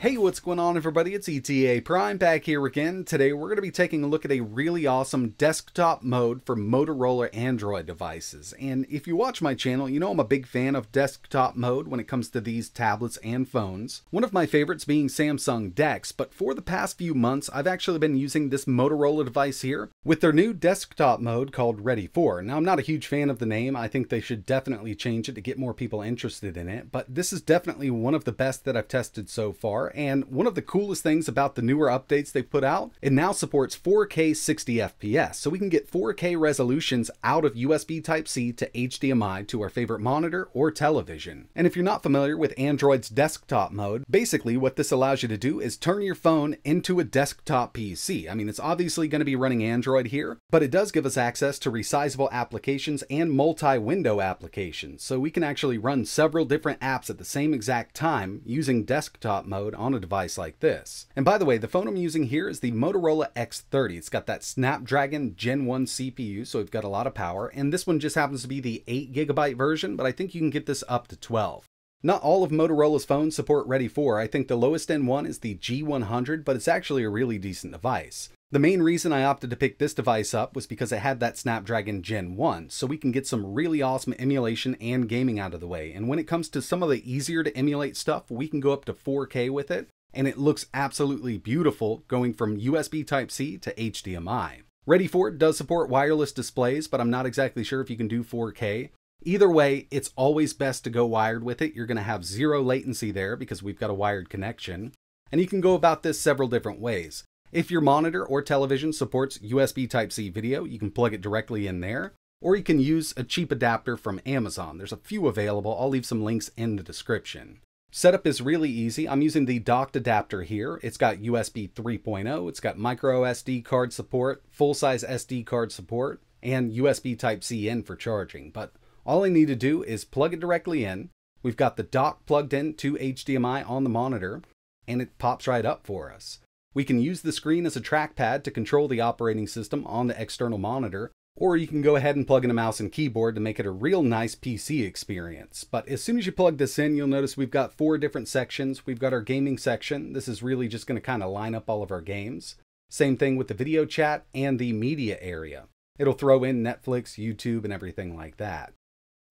Hey, what's going on everybody? It's ETA Prime back here again. Today we're going to be taking a look at a really awesome desktop mode for Motorola Android devices. And if you watch my channel, you know I'm a big fan of desktop mode when it comes to these tablets and phones. One of my favorites being Samsung DeX, but for the past few months I've actually been using this Motorola device here with their new desktop mode called Ready For. Now I'm not a huge fan of the name, I think they should definitely change it to get more people interested in it, but this is definitely one of the best that I've tested so far and one of the coolest things about the newer updates they put out, it now supports 4K 60 FPS, so we can get 4K resolutions out of USB Type-C to HDMI to our favorite monitor or television. And if you're not familiar with Android's desktop mode, basically what this allows you to do is turn your phone into a desktop PC. I mean, it's obviously going to be running Android here, but it does give us access to resizable applications and multi-window applications, so we can actually run several different apps at the same exact time using desktop mode on a device like this. And by the way, the phone I'm using here is the Motorola X30. It's got that Snapdragon Gen 1 CPU, so we've got a lot of power. And this one just happens to be the 8 gigabyte version, but I think you can get this up to 12. Not all of Motorola's phones support Ready For. I think the lowest end one is the G100, but it's actually a really decent device. The main reason I opted to pick this device up was because it had that Snapdragon Gen 1, so we can get some really awesome emulation and gaming out of the way. And when it comes to some of the easier to emulate stuff, we can go up to 4K with it, and it looks absolutely beautiful going from USB Type-C to HDMI. Ready For it does support wireless displays, but I'm not exactly sure if you can do 4K. Either way, it's always best to go wired with it. You're going to have zero latency there because we've got a wired connection. And you can go about this several different ways. If your monitor or television supports USB Type-C video, you can plug it directly in there, or you can use a cheap adapter from Amazon. There's a few available. I'll leave some links in the description. Setup is really easy. I'm using the docked adapter here. It's got USB 3.0, it's got micro SD card support, full-size SD card support, and USB Type-C in for charging. But all I need to do is plug it directly in. We've got the dock plugged in to HDMI on the monitor, and it pops right up for us. We can use the screen as a trackpad to control the operating system on the external monitor, or you can go ahead and plug in a mouse and keyboard to make it a real nice PC experience. But as soon as you plug this in, you'll notice we've got four different sections. We've got our gaming section. This is really just going to kind of line up all of our games. Same thing with the video chat and the media area. It'll throw in Netflix, YouTube, and everything like that.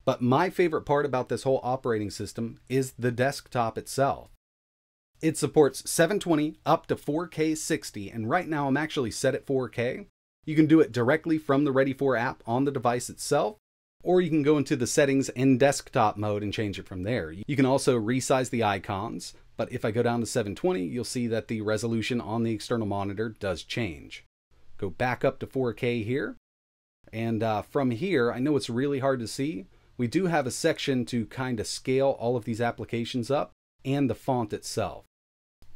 But my favorite part about this whole operating system is the desktop itself. It supports 720 up to 4K 60, and right now I'm actually set at 4K. You can do it directly from the Ready For app on the device itself, or you can go into the settings in desktop mode and change it from there. You can also resize the icons, but if I go down to 720, you'll see that the resolution on the external monitor does change. Go back up to 4K here, and uh, from here, I know it's really hard to see, we do have a section to kind of scale all of these applications up and the font itself.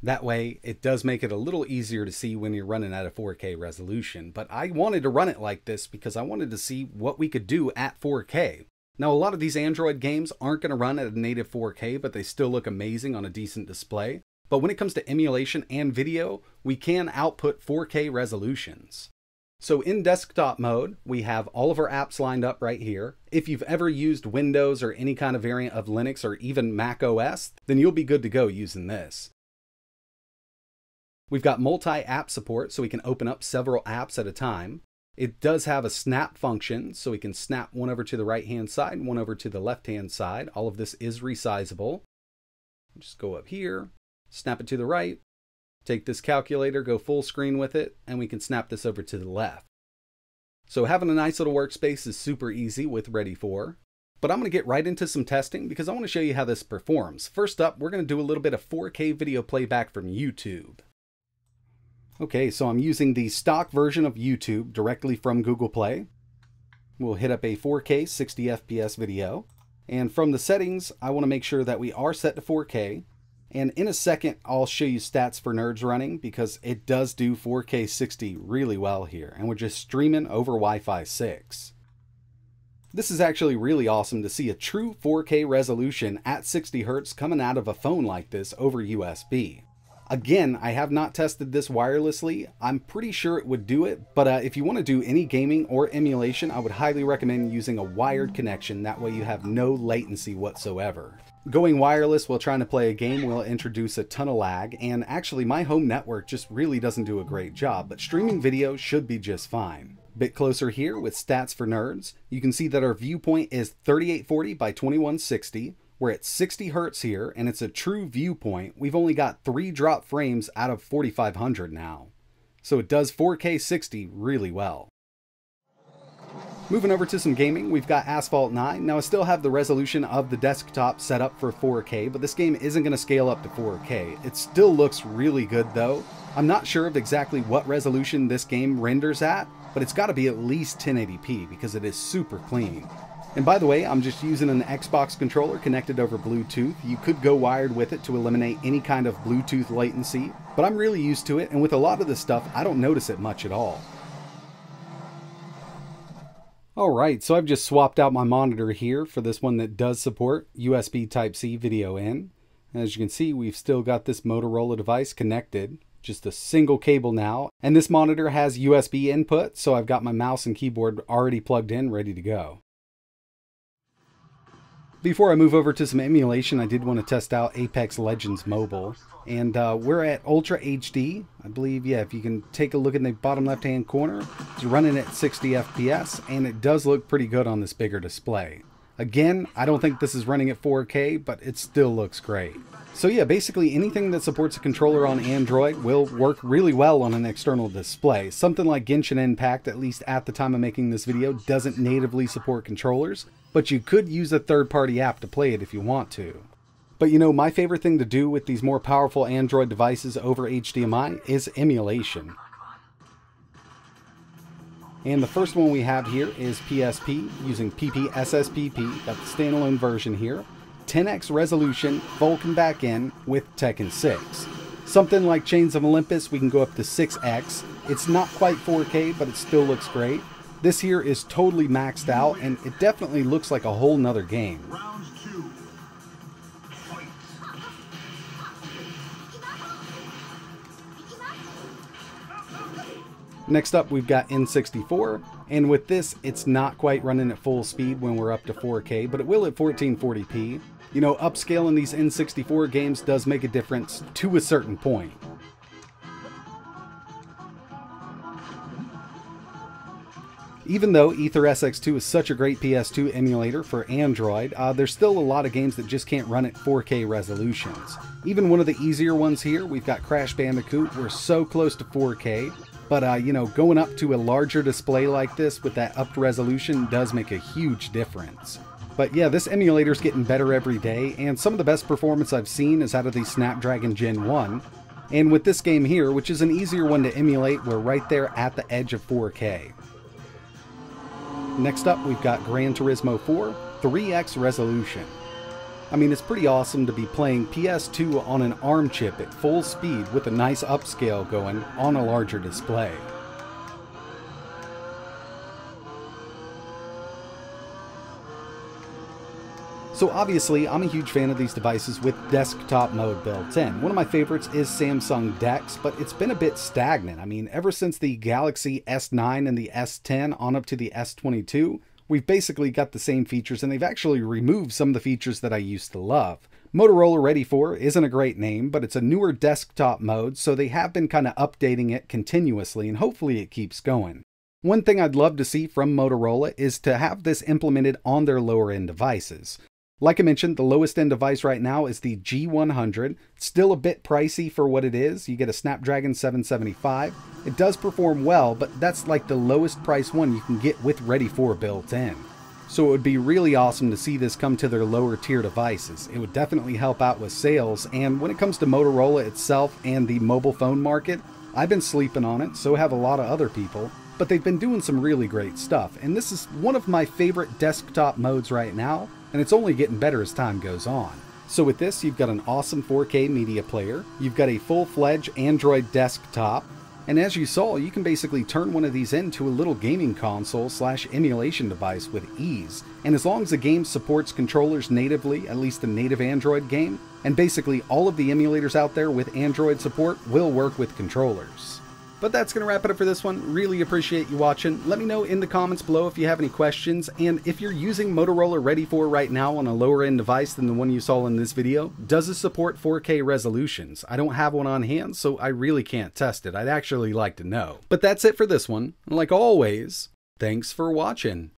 That way, it does make it a little easier to see when you're running at a 4K resolution, but I wanted to run it like this because I wanted to see what we could do at 4K. Now, a lot of these Android games aren't going to run at a native 4K, but they still look amazing on a decent display. But when it comes to emulation and video, we can output 4K resolutions. So in desktop mode, we have all of our apps lined up right here. If you've ever used Windows or any kind of variant of Linux or even Mac OS, then you'll be good to go using this. We've got multi-app support, so we can open up several apps at a time. It does have a snap function, so we can snap one over to the right-hand side and one over to the left-hand side. All of this is resizable. Just go up here, snap it to the right, take this calculator, go full screen with it, and we can snap this over to the left. So having a nice little workspace is super easy with Ready For. But I'm going to get right into some testing because I want to show you how this performs. First up, we're going to do a little bit of 4K video playback from YouTube. Okay, so I'm using the stock version of YouTube directly from Google Play. We'll hit up a 4K 60 FPS video. And from the settings, I want to make sure that we are set to 4K. And in a second, I'll show you stats for nerds running because it does do 4K 60 really well here. And we're just streaming over Wi-Fi 6. This is actually really awesome to see a true 4K resolution at 60 Hz coming out of a phone like this over USB. Again, I have not tested this wirelessly. I'm pretty sure it would do it, but uh, if you want to do any gaming or emulation, I would highly recommend using a wired connection. That way you have no latency whatsoever. Going wireless while trying to play a game will introduce a ton of lag, and actually my home network just really doesn't do a great job, but streaming video should be just fine. Bit closer here with stats for nerds, you can see that our viewpoint is 3840 by 2160, we're at 60 hertz here, and it's a true viewpoint. We've only got three drop frames out of 4500 now. So it does 4K 60 really well. Moving over to some gaming, we've got Asphalt 9. Now I still have the resolution of the desktop set up for 4K, but this game isn't going to scale up to 4K. It still looks really good though. I'm not sure of exactly what resolution this game renders at, but it's got to be at least 1080p because it is super clean. And by the way, I'm just using an Xbox controller connected over Bluetooth. You could go wired with it to eliminate any kind of Bluetooth latency, but I'm really used to it, and with a lot of this stuff, I don't notice it much at all. Alright, so I've just swapped out my monitor here for this one that does support USB Type-C video in. As you can see, we've still got this Motorola device connected, just a single cable now. And this monitor has USB input, so I've got my mouse and keyboard already plugged in, ready to go. Before I move over to some emulation, I did want to test out Apex Legends Mobile. And uh, we're at Ultra HD. I believe, yeah, if you can take a look in the bottom left-hand corner, it's running at 60 FPS, and it does look pretty good on this bigger display. Again, I don't think this is running at 4K, but it still looks great. So yeah, basically anything that supports a controller on Android will work really well on an external display. Something like Genshin Impact, at least at the time of making this video, doesn't natively support controllers, but you could use a third-party app to play it if you want to. But you know, my favorite thing to do with these more powerful Android devices over HDMI is emulation. And the first one we have here is PSP using PPSSPP, got the standalone version here. 10x resolution Vulkan backend with Tekken 6. Something like Chains of Olympus, we can go up to 6x. It's not quite 4K, but it still looks great. This here is totally maxed out, and it definitely looks like a whole nother game. Next up, we've got N64, and with this, it's not quite running at full speed when we're up to 4K, but it will at 1440p. You know, upscaling these N64 games does make a difference to a certain point. Even though AetherSX2 is such a great PS2 emulator for Android, uh, there's still a lot of games that just can't run at 4K resolutions. Even one of the easier ones here, we've got Crash Bandicoot, we're so close to 4K, but uh, you know, going up to a larger display like this with that upped resolution does make a huge difference. But yeah, this emulator is getting better every day, and some of the best performance I've seen is out of the Snapdragon Gen 1. And with this game here, which is an easier one to emulate, we're right there at the edge of 4K. Next up, we've got Gran Turismo 4 3x resolution. I mean, it's pretty awesome to be playing PS2 on an ARM chip at full speed with a nice upscale going on a larger display. So obviously, I'm a huge fan of these devices with desktop mode built in. One of my favorites is Samsung DeX, but it's been a bit stagnant. I mean, ever since the Galaxy S9 and the S10 on up to the S22, we've basically got the same features and they've actually removed some of the features that I used to love. Motorola Ready For isn't a great name, but it's a newer desktop mode, so they have been kind of updating it continuously and hopefully it keeps going. One thing I'd love to see from Motorola is to have this implemented on their lower end devices. Like I mentioned, the lowest end device right now is the G100. still a bit pricey for what it is. You get a Snapdragon 775. It does perform well, but that's like the lowest price one you can get with Ready For built in. So it would be really awesome to see this come to their lower tier devices. It would definitely help out with sales, and when it comes to Motorola itself and the mobile phone market, I've been sleeping on it, so have a lot of other people, but they've been doing some really great stuff, and this is one of my favorite desktop modes right now, and it's only getting better as time goes on. So with this, you've got an awesome 4K media player, you've got a full-fledged Android desktop, and as you saw, you can basically turn one of these into a little gaming console slash emulation device with ease. And as long as the game supports controllers natively, at least a native Android game, and basically all of the emulators out there with Android support will work with controllers. But that's going to wrap it up for this one. Really appreciate you watching. Let me know in the comments below if you have any questions, and if you're using Motorola Ready For right now on a lower end device than the one you saw in this video, does it support 4K resolutions? I don't have one on hand, so I really can't test it. I'd actually like to know. But that's it for this one. And like always, thanks for watching.